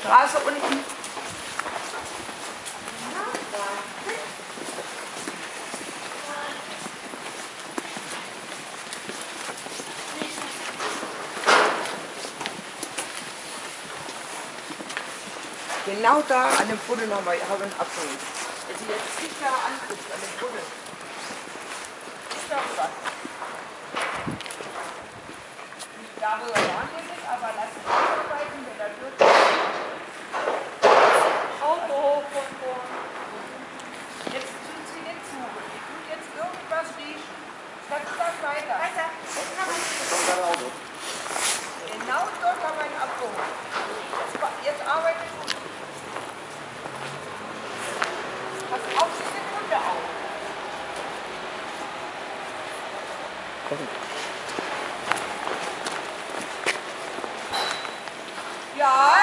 Straße unten. Genau da an dem Brunnen haben wir, haben abgeholt. Wenn Sie jetzt nicht da anguckt, an dem Brunnen, ist doch was. Nicht da, weiter. Weiter. Jetzt kann man genau dort kann man abholen. Jetzt arbeite ich. Pass auf die Sekunde auf. Ja.